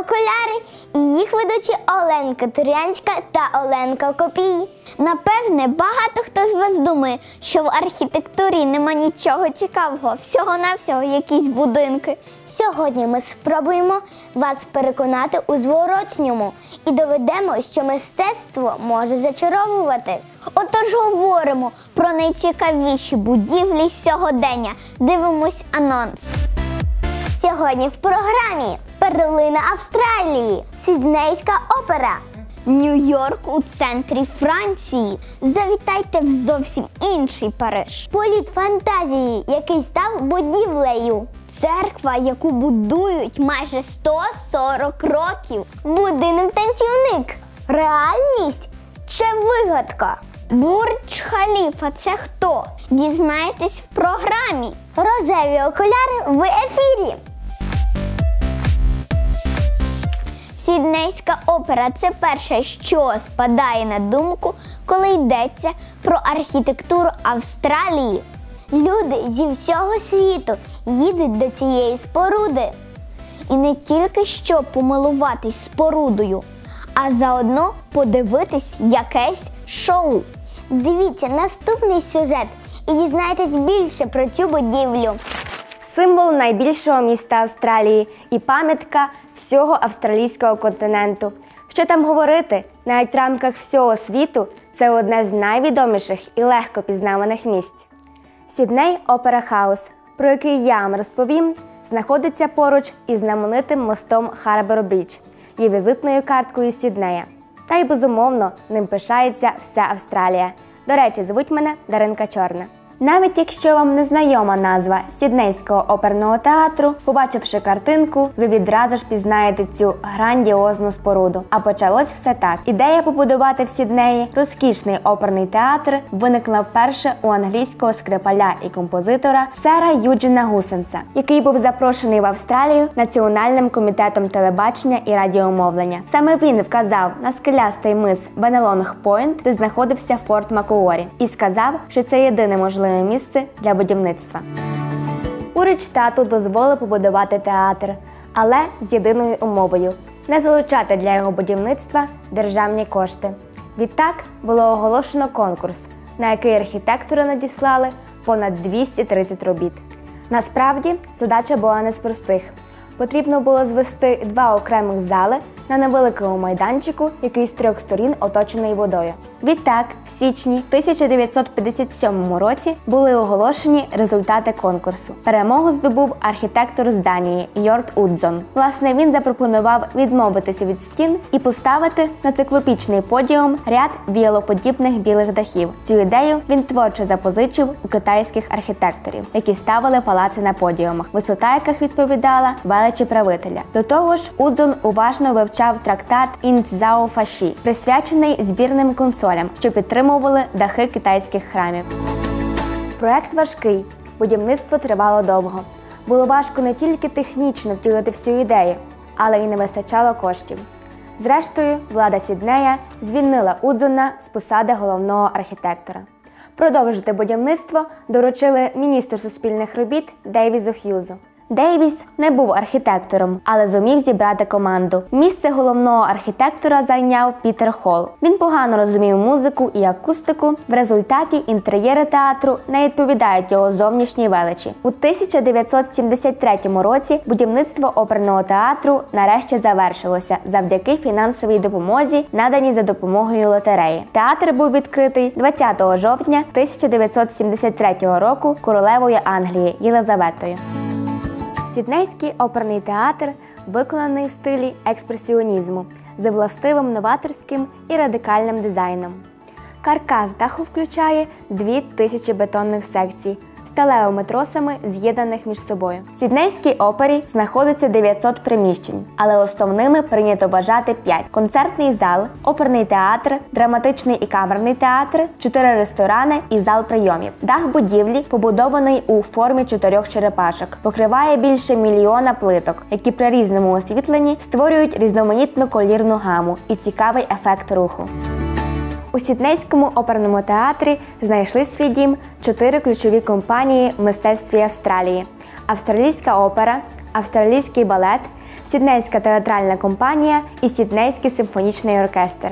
окуляри і їх ведучі Оленка Турянська та Оленка Копій. Напевне, багато хто з вас думає, що в архітектурі нема нічого цікавого, всього-навсього якісь будинки. Сьогодні ми спробуємо вас переконати у зворотньому і доведемо, що мистецтво може зачаровувати. Отож говоримо про найцікавіші будівлі сьогодення. Дивимось анонс. Сьогодні в програмі Перлина Австралії, Сіднейська опера, Нью-Йорк у центрі Франції. Завітайте в зовсім інший Париж. Політ фантазії, який став будівлею. Церква, яку будують майже 140 років. Будинок танцівник. Реальність чи вигадка? Бурдж Халіфа це хто? Дізнаєтесь в програмі. Рожеві окуляри в ефірі. Сіднейська опера це перше, що спадає на думку, коли йдеться про архітектуру Австралії. Люди зі всього світу їдуть до цієї споруди. І не тільки щоб помилуватись спорудою, а заодно подивитись якесь шоу. Дивіться наступний сюжет і дізнайтесь більше про цю будівлю. Символ найбільшого міста Австралії і пам'ятка всього австралійського континенту. Що там говорити, навіть в рамках всього світу це одне з найвідоміших і легко пізнаваних місць. Сідней Опера Хаус, про який я вам розповім, знаходиться поруч із знаменитим мостом Харбор Брідж, є візитною карткою Сіднея. Та й безумовно ним пишається вся Австралія. До речі, звуть мене Даринка Чорна. Навіть якщо вам не знайома назва Сіднейського оперного театру, побачивши картинку, ви відразу ж пізнаєте цю грандіозну споруду. А почалось все так: ідея побудувати в Сіднеї розкішний оперний театр виникла вперше у англійського скрипаля і композитора сера Юджина Гусенса, який був запрошений в Австралію Національним комітетом телебачення і радіомовлення. Саме він вказав на скелястий мис Бенелонг Пойнт, де знаходився форт Макуорі, і сказав, що це єдине можливе місце для будівництва. Урич тату дозволив побудувати театр, але з єдиною умовою не залучати для його будівництва державні кошти. Відтак було оголошено конкурс, на який архітектори надіслали понад 230 робіт. Насправді задача була не з простих. Потрібно було звести два окремих зали на невеликому майданчику, який з трьох сторін оточений водою. Відтак, в січні 1957 році були оголошені результати конкурсу. Перемогу здобув архітектор з Данії Йорт Удзон. Власне, він запропонував відмовитися від стін і поставити на циклопічний подіум ряд віялоподібних білих дахів. Цю ідею він творчо запозичив у китайських архітекторів, які ставили палаци на подіумах, висота яких відповідала величі правителя. До того ж, Удзон уважно вивчав трактат Інцзао Фаші, присвячений збірним консолям, що підтримували дахи китайських храмів. Проект важкий, будівництво тривало довго. Було важко не тільки технічно втілити всю ідею, але й не вистачало коштів. Зрештою, влада Сіднея звільнила Удзона з посади головного архітектора. Продовжити будівництво доручили міністру суспільних робіт Дейвізу Х'юзу. Дейвіс не був архітектором, але зумів зібрати команду. Місце головного архітектора зайняв Пітер Холл. Він погано розумів музику і акустику. В результаті інтер'єри театру не відповідають його зовнішній величі. У 1973 році будівництво оперного театру нарешті завершилося завдяки фінансовій допомозі, наданій за допомогою лотереї. Театр був відкритий 20 жовтня 1973 року королевою Англії Єлизаветою. Сіднейський оперний театр виконаний в стилі експресіонізму з властивим новаторським і радикальним дизайном. Каркас даху включає 2000 бетонних секцій сталевими тросами, з'єднаних між собою. В Сіднейській опері знаходиться 900 приміщень, але основними прийнято вважати 5. концертний зал, оперний театр, драматичний і камерний театр, 4 ресторани і зал прийомів. Дах будівлі побудований у формі чотирьох черепашок, покриває більше мільйона плиток, які при різному освітленні створюють різноманітну колірну гаму і цікавий ефект руху. У Сіднейському оперному театрі знайшли свій дім чотири ключові компанії в мистецтві Австралії: Австралійська опера, австралійський балет, Сіднейська театральна компанія і Сіднейський симфонічний оркестр.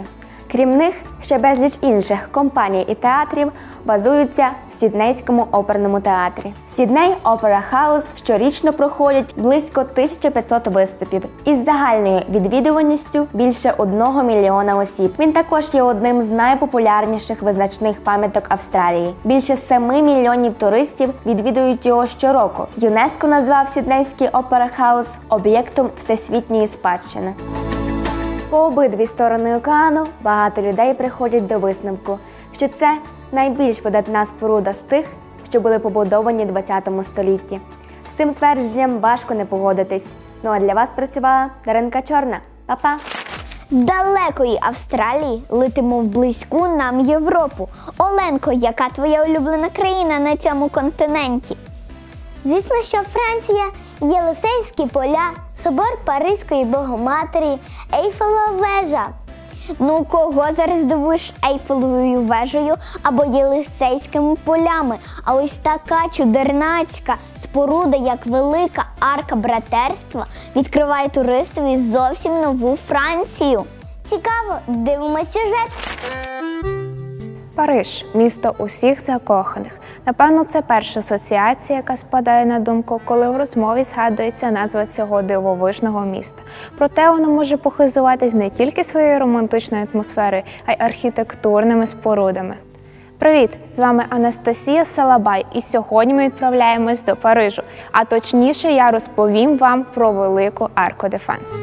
Крім них, ще безліч інших компаній і театрів базуються в Сіднейському оперному театрі. Сідней Опера Хаус щорічно проходять близько 1500 виступів із загальною відвідуваністю більше 1 мільйона осіб. Він також є одним з найпопулярніших визначних пам'яток Австралії. Більше 7 мільйонів туристів відвідують його щороку. ЮНЕСКО назвав Сіднейський Опера Хаус об'єктом всесвітньої спадщини. По обидві сторони океану багато людей приходять до висновку, що це найбільш видатна споруда з тих, що були побудовані в 20 столітті. З цим твердженням важко не погодитись. Ну а для вас працювала Даринка Чорна. Па-па! З далекої Австралії летимо в близьку нам Європу. Оленко, яка твоя улюблена країна на цьому континенті? Звісно, що Франція, Єлисейські поля, собор Паризької Богоматері, Ейфелова вежа. Ну, кого зараз дивуєш Ейфелевою вежею або Єлисейськими полями? А ось така чудернацька споруда, як велика арка братерства, відкриває туристові зовсім нову Францію. Цікаво, дивимося сюжет. Париж місто усіх закоханих. Напевно, це перша асоціація, яка спадає на думку, коли в розмові згадується назва цього дивовижного міста. Проте воно може похизуватись не тільки своєю романтичною атмосферою, а й архітектурними спорудами. Привіт! З вами Анастасія Салабай, і сьогодні ми відправляємось до Парижу. А точніше, я розповім вам про велику арку Дефанс.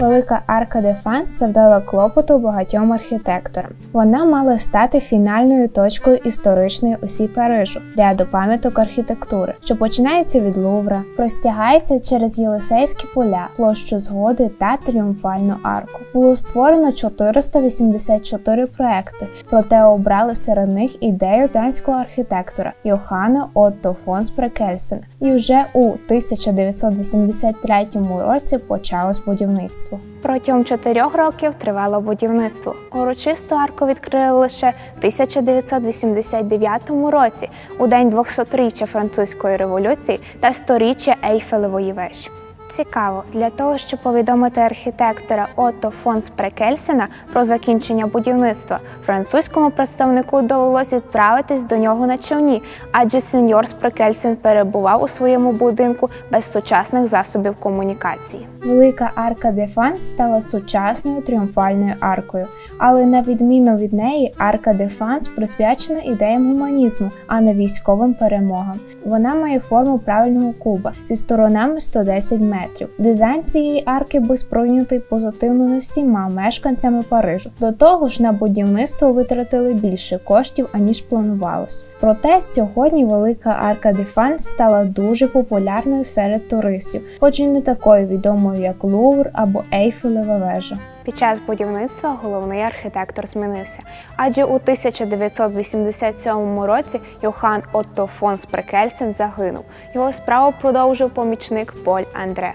Велика арка де Фанс завдала клопоту багатьом архітекторам. Вона мала стати фінальною точкою історичної осі Парижу, ряду пам'яток архітектури, що починається від Лувра, простягається через Єлисейські поля, площу згоди та тріумфальну арку. Було створено 484 проекти, проте обрали серед них ідею данського архітектора Йохана Отто фон Спрекельсена. І вже у 1983 році почалось будівництво. Протягом чотирьох років тривало будівництво. Урочисту арку відкрили лише в 1989 році, у день 200-річчя французької революції та 100-річчя Ейфелевої вежі. Цікаво, для того, щоб повідомити архітектора Отто фон Спрекельсена про закінчення будівництва, французькому представнику довелося відправитись до нього на човні, адже сеньор Спрекельсен перебував у своєму будинку без сучасних засобів комунікації. Велика арка де Фанс стала сучасною тріумфальною аркою, але на відміну від неї, арка Дефанс присвячена ідеям гуманізму, а не військовим перемогам. Вона має форму правильного куба зі сторонами 110 метрів. Дизайн цієї арки був сприйнятий позитивно не всіма мешканцями Парижу. До того ж, на будівництво витратили більше коштів аніж планувалось. Проте сьогодні велика арка Дефанс стала дуже популярною серед туристів, хоч і не такою відомою, як Лувр або Ейфелева вежа. Під час будівництва головний архітектор змінився, адже у 1987 році Йохан Отто фон Спрекельсен загинув. Його справу продовжив помічник Поль Андре.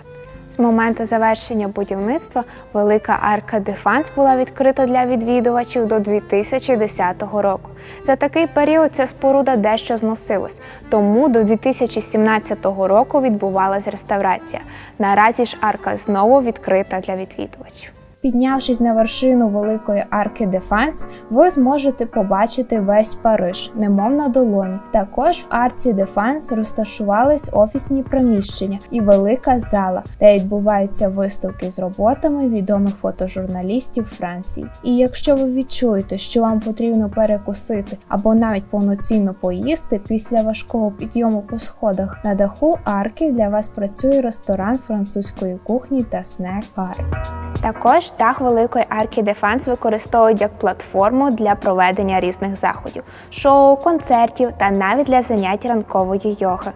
З моменту завершення будівництва велика арка де Фанс була відкрита для відвідувачів до 2010 року. За такий період ця споруда дещо зносилась, тому до 2017 року відбувалась реставрація. Наразі ж арка знову відкрита для відвідувачів. Піднявшись на вершину великої арки Дефанс, ви зможете побачити весь Париж, немов на долоні. Також в арці Дефанс розташувались офісні приміщення і велика зала, де відбуваються виставки з роботами відомих фотожурналістів Франції. І якщо ви відчуєте, що вам потрібно перекусити або навіть повноцінно поїсти після важкого підйому по сходах на даху арки для вас працює ресторан французької кухні та снек-бар. Також дах великої арки Дефанс використовують як платформу для проведення різних заходів, шоу, концертів та навіть для занять ранкової йоги.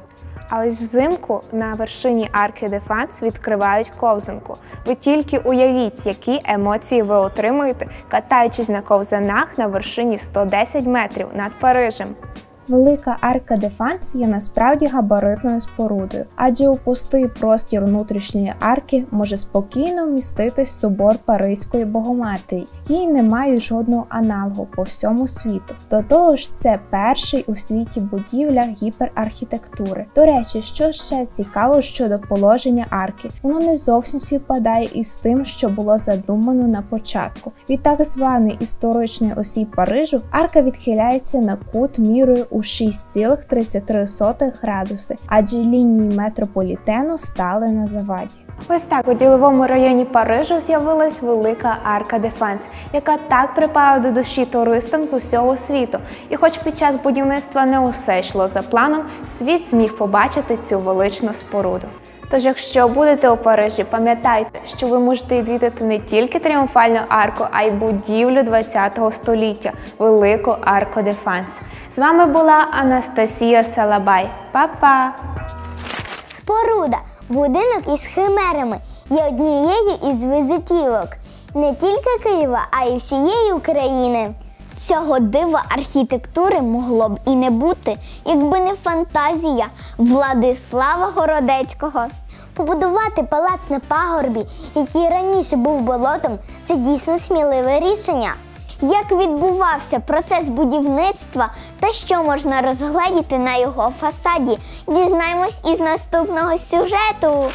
А ось взимку на вершині арки Дефанс відкривають ковзанку. Ви тільки уявіть, які емоції ви отримуєте, катаючись на ковзанах на вершині 110 метрів над Парижем. Велика арка Дефанс є насправді габаритною спорудою, адже у пустий простір внутрішньої арки може спокійно вміститись собор Паризької Богоматері. Їй немає жодного аналогу по всьому світу. До того ж, це перша у світі будівля гіперархітектури. До речі, що ще цікаво щодо положення арки, воно не зовсім співпадає із тим, що було задумано на початку. Від так званої історичної осі Парижу арка відхиляється на кут мірою у 6,33 градуси, адже лінії метрополітену стали на заваді. Ось так у діловому районі Парижу з'явилась велика арка Дефанс, яка так припала до душі туристам з усього світу. І хоч під час будівництва не усе йшло за планом, світ зміг побачити цю величну споруду. Тож, якщо будете у Парижі, пам'ятайте, що ви можете відвідати не тільки тріумфальну арку, а й будівлю ХХ століття Велику арку Дефанс. З вами була Анастасія Салабай. Па-па! Споруда, будинок із химерами є однією із візитівок не тільки Києва, а й всієї України. Цього дива архітектури могло б і не бути, якби не фантазія Владислава Городецького. Побудувати палац на пагорбі, який раніше був болотом, це дійсно сміливе рішення. Як відбувався процес будівництва та що можна розгледіти на його фасаді, дізнаємось із наступного сюжету.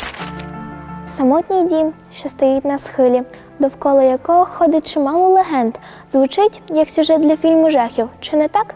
Самотній дім, що стоїть на схилі, довкола якого ходить чимало легенд, звучить як сюжет для фільму жахів, чи не так?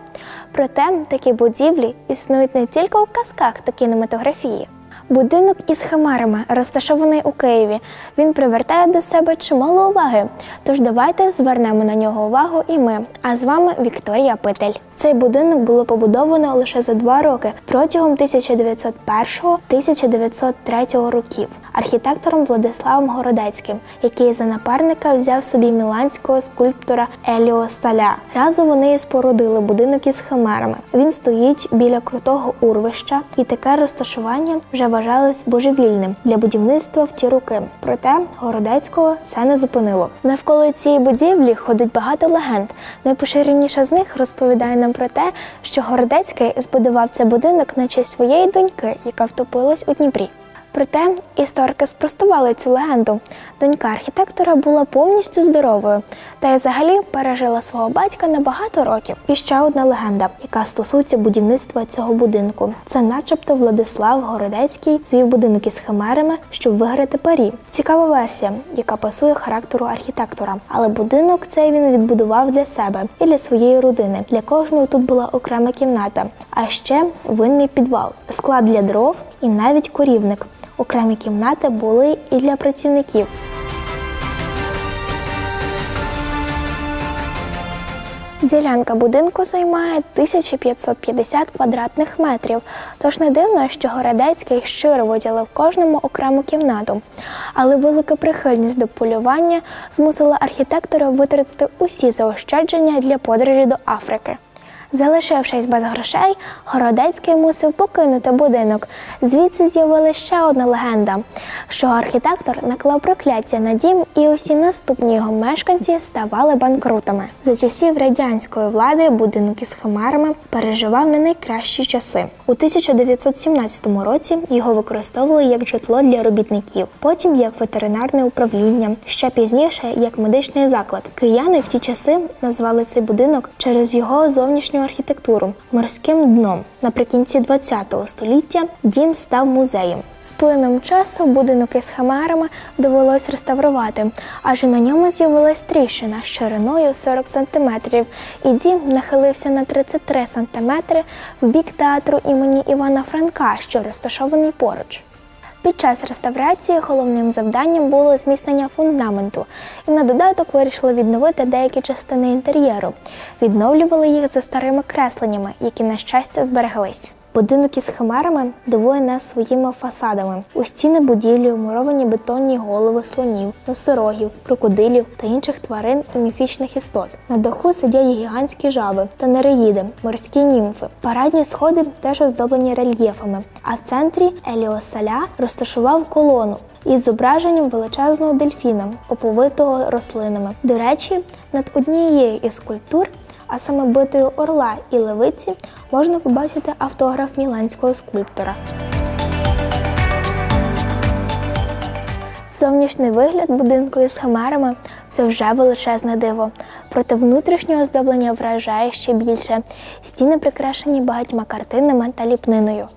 Проте такі будівлі існують не тільки у казках та кінематографії. Будинок із химерами, розташований у Києві, він привертає до себе чимало уваги. Тож давайте звернемо на нього увагу і ми. А з вами Вікторія Питель. Цей будинок було побудовано лише за два роки протягом 1901-1903 років архітектором Владиславом Городецьким, який за напарника взяв собі міланського скульптора Еліо Сталя. Разом вони і спорудили будинок із химерами. Він стоїть біля крутого урвища, і таке розташування вже вважалось божевільним для будівництва в ті роки. Проте Городецького це не зупинило. Навколо цієї будівлі ходить багато легенд. Найпоширеніша з них розповідає нам про те, що Городецький збудував цей будинок на честь своєї доньки, яка втопилась у Дніпрі. Проте історики спростували цю легенду. Донька архітектора була повністю здоровою та й взагалі пережила свого батька на багато років. І ще одна легенда, яка стосується будівництва цього будинку. Це, начебто, Владислав Городецький звів будинок із химерами, щоб виграти парі. Цікава версія, яка пасує характеру архітектора. Але будинок цей він відбудував для себе і для своєї родини. Для кожного тут була окрема кімната, а ще винний підвал, склад для дров і навіть корівник. Окремі кімнати були і для працівників. Ділянка будинку займає 1550 квадратних метрів, тож не дивно, що Городецький щиро виділив кожному окрему кімнату. Але велика прихильність до полювання змусила архітектора витратити усі заощадження для подорожі до Африки. Залишившись без грошей, Городецький мусив покинути будинок. Звідси з'явилася ще одна легенда, що архітектор наклав прокляття на дім, і усі наступні його мешканці ставали банкрутами. За часів радянської влади будинок із химерами переживав не найкращі часи. У 1917 році його використовували як житло для робітників, потім як ветеринарне управління, ще пізніше як медичний заклад. Кияни в ті часи назвали цей будинок через його зовнішню архітектуру морським дном. Наприкінці ХХ століття дім став музеєм. З плином часу будинок із химерами довелось реставрувати, адже на ньому з'явилась тріщина шириною 40 см, і дім нахилився на 33 см в бік театру імені Івана Франка, що розташований поруч. Під час реставрації головним завданням було зміцнення фундаменту, і на додаток вирішили відновити деякі частини інтер'єру, відновлювали їх за старими кресленнями, які, на щастя, збереглись. Будинок із химерами дивує нас своїми фасадами. У стіни будівлі вмуровані бетонні голови слонів, носорогів, крокодилів та інших тварин і міфічних істот. На даху сидять гігантські жаби та нереїди, морські німфи. Парадні сходи теж оздоблені рельєфами. А в центрі Еліосаля розташував колону із зображенням величезного дельфіна, оповитого рослинами. До речі, над однією із скульптур а саме битою орла і левиці, можна побачити автограф міланського скульптора. Зовнішній вигляд будинку із химерами це вже величезне диво. Проте внутрішнє оздоблення вражає ще більше. Стіни прикрашені багатьма картинами та ліпниною.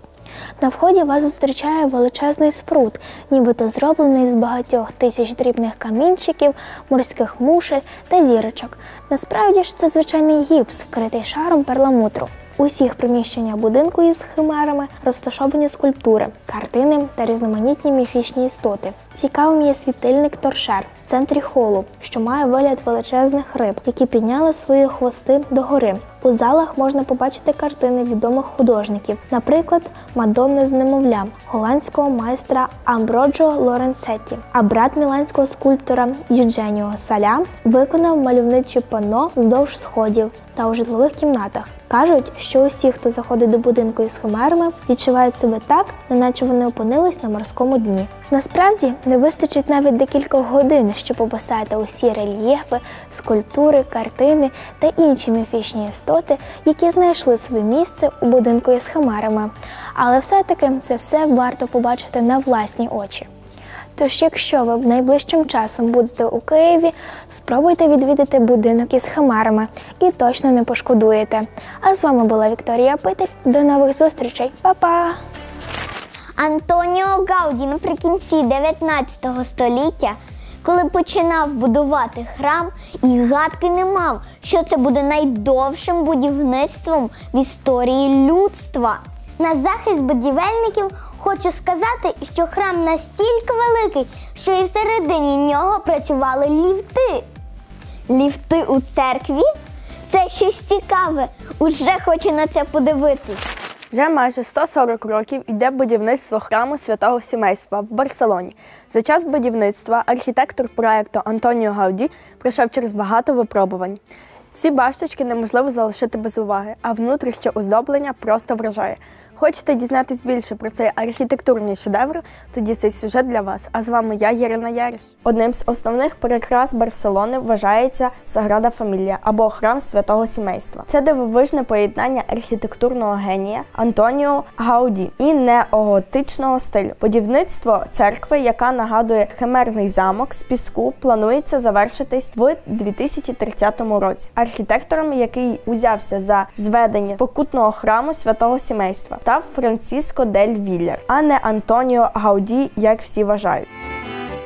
На вході вас зустрічає величезний спрут, нібито зроблений з багатьох тисяч дрібних камінчиків, морських мушель та зірочок. Насправді ж це звичайний гіпс, вкритий шаром перламутру. У всіх приміщеннях будинку із химерами розташовані скульптури, картини та різноманітні міфічні істоти. Цікавим є світильник торшер центрі холу, що має вигляд величезних риб, які підняли свої хвости догори. У залах можна побачити картини відомих художників, наприклад, Мадонни з немовлям голландського майстра Амброджо Лоренсетті. А брат міланського скульптора Юдженіо Саля виконав мальовничі панно вздовж сходів та у житлових кімнатах. Кажуть, що усі, хто заходить до будинку із химерами, відчувають себе так, неначе вони опинились на морському дні. Насправді не вистачить навіть декількох годин, щоб описати усі рельєфи, скульптури, картини та інші міфічні істоти, які знайшли собі місце у будинку із химерами. Але все-таки це все варто побачити на власні очі. Тож, якщо ви найближчим часом будете у Києві, спробуйте відвідати будинок із химерами і точно не пошкодуєте. А з вами була Вікторія Питель. До нових зустрічей, Па-па! Антоніо Гауді наприкінці 19 століття, коли починав будувати храм, і гадки не мав, що це буде найдовшим будівництвом в історії людства. На захист будівельників хочу сказати, що храм настільки великий, що і всередині нього працювали ліфти. Ліфти у церкві? Це щось цікаве. Уже хочу на це подивитись. Вже майже 140 років іде будівництво храму святого сімейства в Барселоні. За час будівництва архітектор проекту Антоніо Гауді пройшов через багато випробувань. Ці башточки неможливо залишити без уваги, а внутрішнє оздоблення просто вражає. Хочете дізнатись більше про цей архітектурний шедевр? Тоді цей сюжет для вас. А з вами я, Єрина Яриш. Одним з основних прикрас Барселони вважається Саграда Фамілія або храм святого сімейства. Це дивовижне поєднання архітектурного генія Антоніо Гауді і неоготичного стилю. Будівництво церкви, яка нагадує химерний замок з піску, планується завершитись в 2030 році. Архітектором, який узявся за зведення покутного храму святого сімейства, став Франциско дель Віллер, а не Антоніо Гауді, як всі вважають.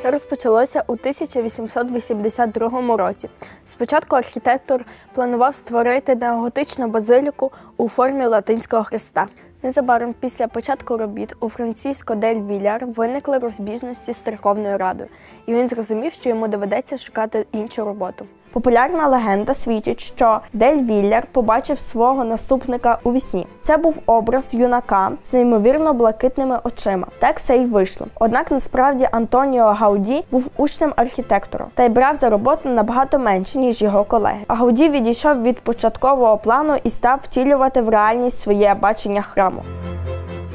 Це розпочалося у 1882 році. Спочатку архітектор планував створити неоготичну базиліку у формі латинського хреста. Незабаром після початку робіт у Франциско дель Віляр виникли розбіжності з церковною радою, і він зрозумів, що йому доведеться шукати іншу роботу. Популярна легенда свідчить, що Дель Вілляр побачив свого наступника у вісні. Це був образ юнака з неймовірно блакитними очима. Так все й вийшло. Однак насправді Антоніо Гауді був учнем архітектора та й брав за роботу набагато менше, ніж його колеги. А Гауді відійшов від початкового плану і став втілювати в реальність своє бачення храму.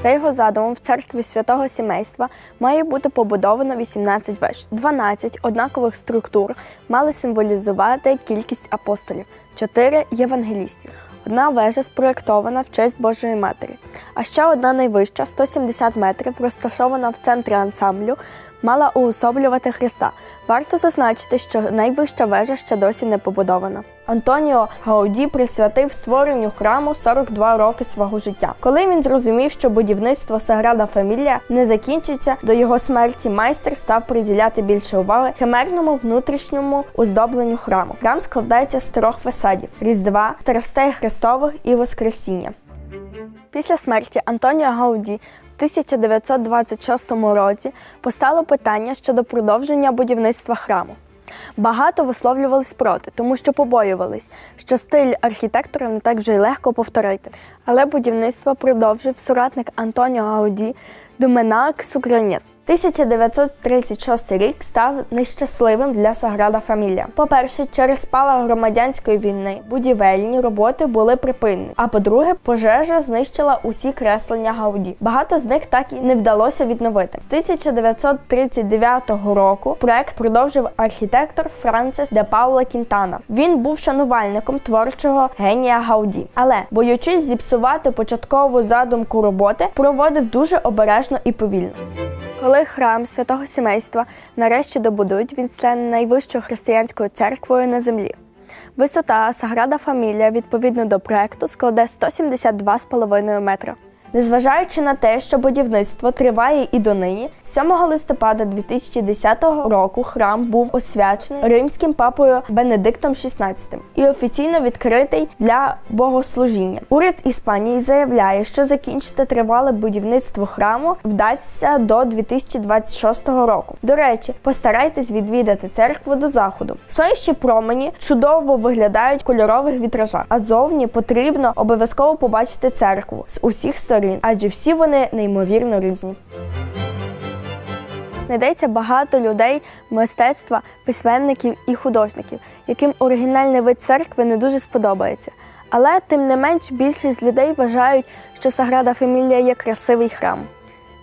За його задумом, в церкві святого сімейства має бути побудовано 18 веж. 12 однакових структур мали символізувати кількість апостолів, 4 євангелістів. Одна вежа спроєктована в честь Божої Матері, а ще одна найвища, 170 метрів, розташована в центрі ансамблю, мала уособлювати Христа. Варто зазначити, що найвища вежа ще досі не побудована. Антоніо Гауді присвятив створенню храму 42 роки свого життя. Коли він зрозумів, що будівництво Саграда Фамілія не закінчиться до його смерті, майстер став приділяти більше уваги химерному внутрішньому оздобленню храму. Храм складається з трьох фасадів: Різдва, Страстей Христових і Воскресіння. Після смерті Антоніо Гауді 1926 році постало питання щодо продовження будівництва храму. Багато висловлювались проти, тому що побоювались, що стиль архітектора не так вже й легко повторити. Але будівництво продовжив соратник Антоніо Гауді Думенак Сукронець. 1936 рік став нещасливим для Саграда Фамілія. По-перше, через спалах громадянської війни будівельні роботи були припинені. А по-друге, пожежа знищила усі креслення Гауді. Багато з них так і не вдалося відновити. З 1939 року проект продовжив архітектор Францис де Паула Кінтана. Він був шанувальником творчого генія Гауді, але боючись зіпсувати початкову задумку роботи, проводив дуже обережно і повільно. Коли храм святого сімейства нарешті добудують, він стане найвищою християнською церквою на землі. Висота Саграда Фамілія відповідно до проекту складе 172,5 метра. Незважаючи на те, що будівництво триває і донині, 7 листопада 2010 року храм був освячений римським папою Бенедиктом XVI і офіційно відкритий для богослужіння. Уряд Іспанії заявляє, що закінчити тривале будівництво храму вдасться до 2026 року. До речі, постарайтесь відвідати церкву до заходу. Сонячні промені чудово виглядають кольорових вітражах, а зовні потрібно обов'язково побачити церкву з усіх сторін, адже всі вони неймовірно різні. Знайдеться багато людей мистецтва, письменників і художників, яким оригінальний вид церкви не дуже сподобається. Але тим не менш більшість людей вважають, що Саграда Фамілія є красивий храм.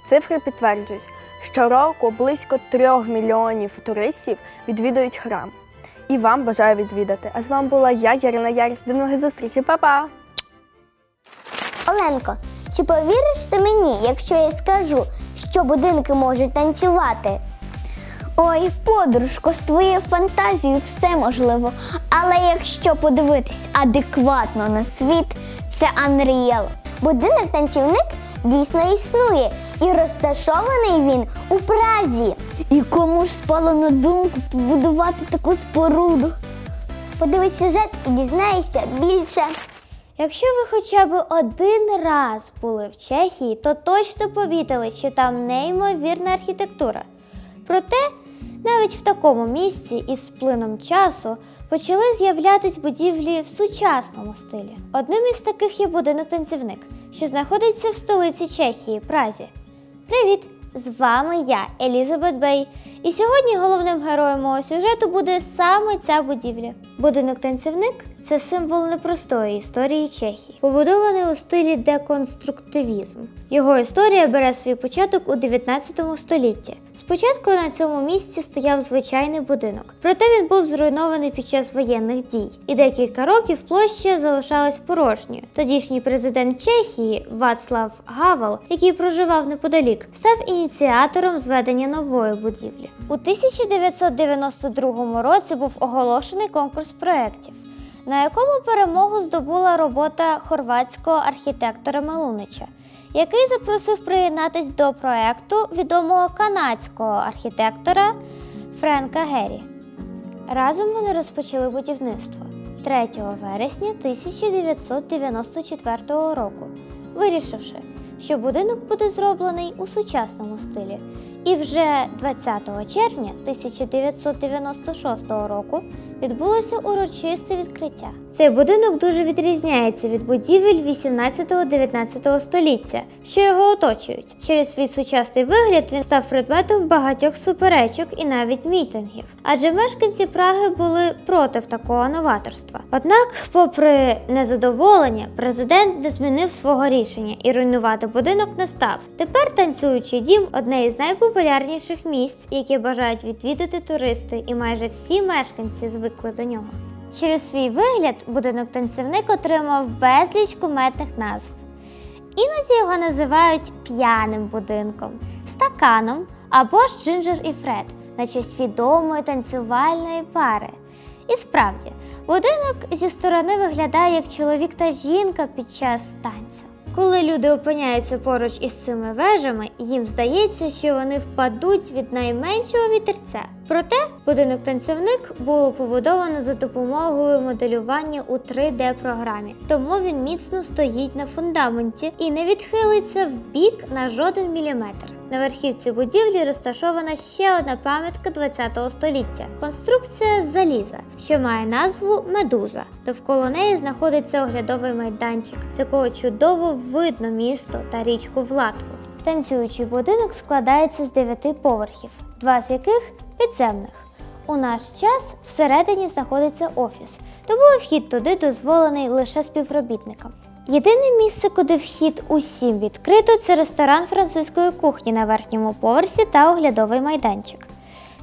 Цифри підтверджують, щороку близько трьох мільйонів туристів відвідують храм. І вам бажаю відвідати. А з вами була я, Ярина Яріч. До нових зустрічей, Па-па! Оленко, чи повіриш ти мені, якщо я скажу, що будинки можуть танцювати? Ой, подружко, з твоєю фантазією все можливо. Але якщо подивитись адекватно на світ, це Unreal. Будинок танцівник дійсно існує і розташований він у Празі. І кому ж спало на думку побудувати таку споруду? Подивись сюжет і дізнаєшся більше. Якщо ви хоча б один раз були в Чехії, то точно помітили, що там неймовірна архітектура. Проте, навіть в такому місці із плином часу почали з'являтись будівлі в сучасному стилі. Одним із таких є будинок танцівник, що знаходиться в столиці Чехії, Празі. Привіт! З вами я, Елізабет Бей. І сьогодні головним героєм мого сюжету буде саме ця будівля. Будинок танцівник це символ непростої історії Чехії, побудований у стилі деконструктивізм. Його історія бере свій початок у 19 столітті. Спочатку на цьому місці стояв звичайний будинок, проте він був зруйнований під час воєнних дій, і декілька років площа залишалась порожньою. Тодішній президент Чехії Вацлав Гавел, який проживав неподалік, став ініціатором зведення нової будівлі. У 1992 році був оголошений конкурс проєктів, на якому перемогу здобула робота хорватського архітектора Мелунича, який запросив приєднатись до проєкту відомого канадського архітектора Френка Геррі. Разом вони розпочали будівництво 3 вересня 1994 року, вирішивши, що будинок буде зроблений у сучасному стилі. І вже 20 червня 1996 року відбулося урочисте відкриття. Цей будинок дуже відрізняється від будівель 18-19 століття, що його оточують. Через свій сучасний вигляд він став предметом багатьох суперечок і навіть мітингів, адже мешканці Праги були проти такого новаторства. Однак, попри незадоволення, президент не змінив свого рішення і руйнувати будинок не став. Тепер танцюючий дім одне із найпопулярніших місць, які бажають відвідати туристи, і майже всі мешканці звикли до нього. Через свій вигляд будинок танцівник отримав безліч куметних назв. Іноді його називають п'яним будинком, стаканом або ж Джинджер і Фред на честь відомої танцювальної пари. І справді, будинок зі сторони виглядає як чоловік та жінка під час танцю. Коли люди опиняються поруч із цими вежами, їм здається, що вони впадуть від найменшого вітерця. Проте будинок танцівник було побудовано за допомогою моделювання у 3D-програмі, тому він міцно стоїть на фундаменті і не відхилиться в бік на жоден міліметр. На верхівці будівлі розташована ще одна пам'ятка ХХ століття конструкція з заліза, що має назву Медуза. Довкола неї знаходиться оглядовий майданчик, з якого чудово видно місто та річку Влатву. Танцюючий будинок складається з дев'яти поверхів, два з яких підземних. У наш час всередині знаходиться офіс, тому вхід туди дозволений лише співробітникам. Єдине місце, куди вхід усім відкрито, це ресторан французької кухні на верхньому поверсі та оглядовий майданчик.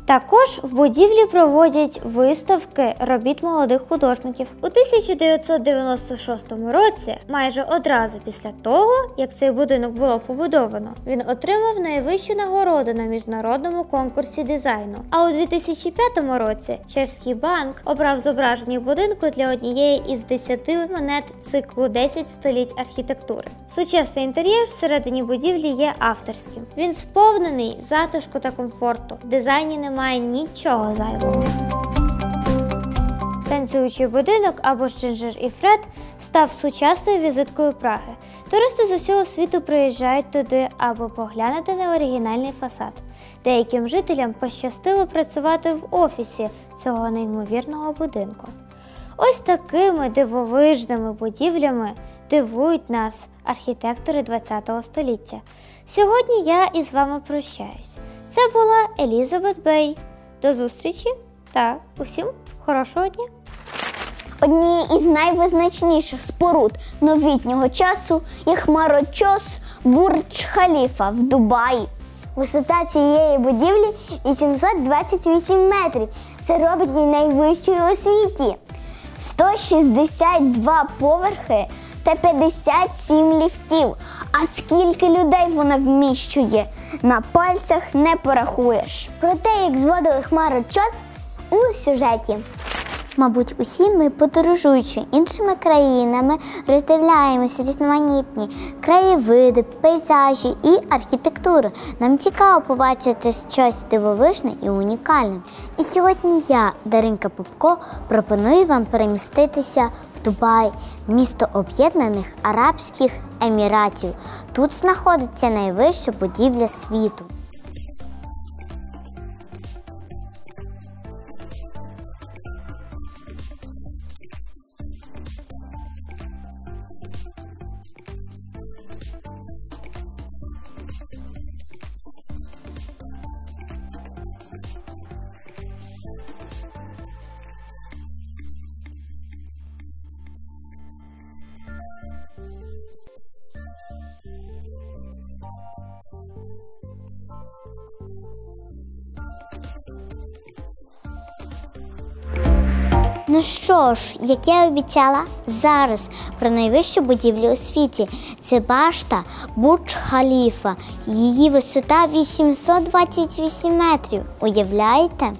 Також в будівлі проводять виставки робіт молодих художників. У 1996 році, майже одразу після того, як цей будинок було побудовано, він отримав найвищу нагороду на міжнародному конкурсі дизайну. А у 2005 році Чеський банк обрав зображення будинку для однієї із 10 монет циклу 10 століть архітектури. Сучасний інтер'єр всередині будівлі є авторським. Він сповнений затишку та комфорту. В дизайні немає нічого зайвого. Танцюючий будинок або ж Джинджер і Фред став сучасною візиткою Праги. Туристи з усього світу приїжджають туди, аби поглянути на оригінальний фасад. Деяким жителям пощастило працювати в офісі цього неймовірного будинку. Ось такими дивовижними будівлями дивують нас архітектори ХХ століття. Сьогодні я із вами прощаюсь. Це була Елізабет Бей. До зустрічі та усім хорошого дня! Однією із найвизначніших споруд новітнього часу є хмарочос Бурдж Халіфа в Дубаї. Висота цієї будівлі 828 метрів. Це робить її найвищою у світі. 162 поверхи та 57 ліфтів. А скільки людей вона вміщує, на пальцях не порахуєш. Про те, як зводили хмарочос у сюжеті. Мабуть, усі ми, подорожуючи іншими країнами, роздивляємося різноманітні краєвиди, пейзажі і архітектуру. Нам цікаво побачити щось дивовижне і унікальне. І сьогодні я, Даринка Попко, пропоную вам переміститися в Дубай, місто Об'єднаних Арабських Еміратів. Тут знаходиться найвища будівля світу. Ну що ж, як я обіцяла, зараз про найвищу будівлю у світі. Це башта Бурдж Халіфа. Її висота 828 метрів. Уявляєте?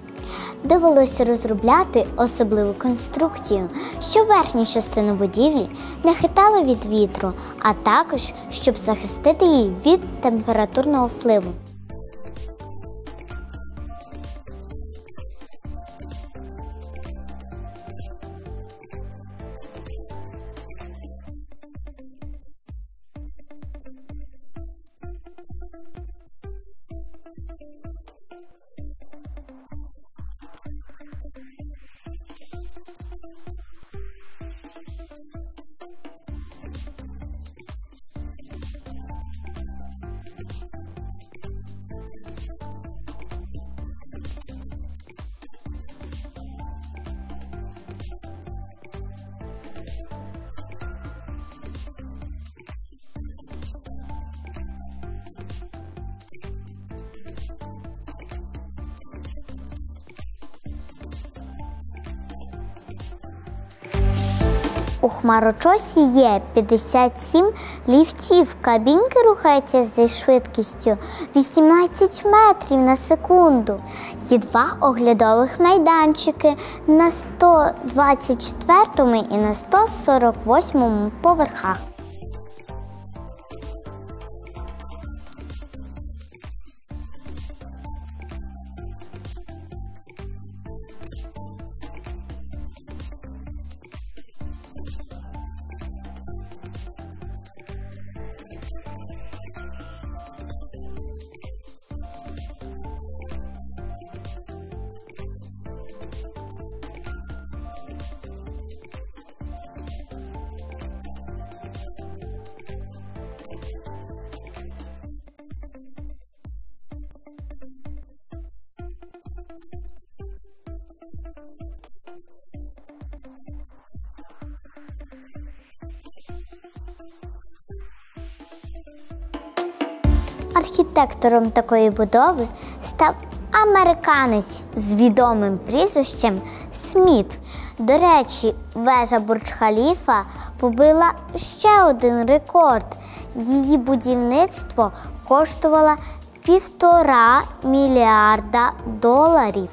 Довелося розробляти особливу конструкцію, щоб верхню частину будівлі не хитало від вітру, а також щоб захистити її від температурного впливу. У хмарочосі є 57 ліфтів. Кабінки рухаються зі швидкістю 18 метрів на секунду. Є два оглядових майданчики на 124 і на 148 поверхах. Архітектором такої будови став американець з відомим прізвищем Сміт. До речі, вежа Бурдж-Халіфа побила ще один рекорд. Її будівництво коштувало півтора мільярда доларів.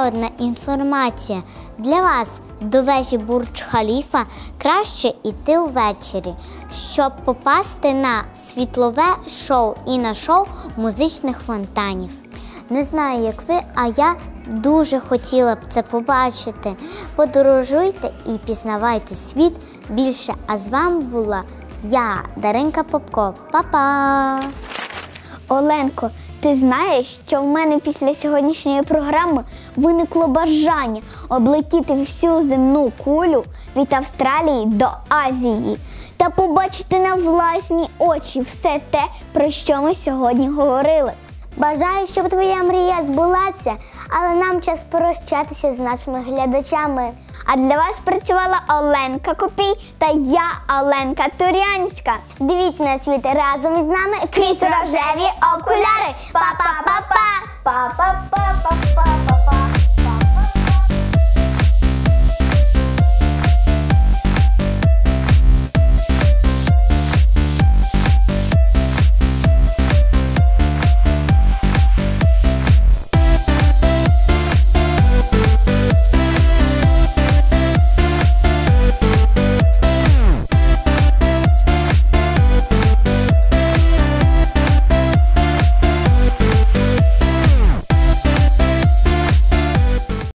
Одна інформація для вас до вежі Бурдж-Халіфа краще йти ввечері, щоб попасти на світлове шоу і на шоу музичних фонтанів. Не знаю, як ви, а я дуже хотіла б це побачити. Подорожуйте і пізнавайте світ більше. А з вами була я, Даринка Попко. Па-па! Оленко, ти знаєш, що в мене після сьогоднішньої програми виникло бажання облетіти всю земну кулю від Австралії до Азії та побачити на власні очі все те, про що ми сьогодні говорили. Бажаю, щоб твоя мрія збулася, але нам час прощатися з нашими глядачами. А для вас працювала Оленка Копій та я, Оленка Турянська. Дивіться на світ разом із нами крізь рожеві окуляри. Па-па-па-па! Па-па-па-па-па-па-па!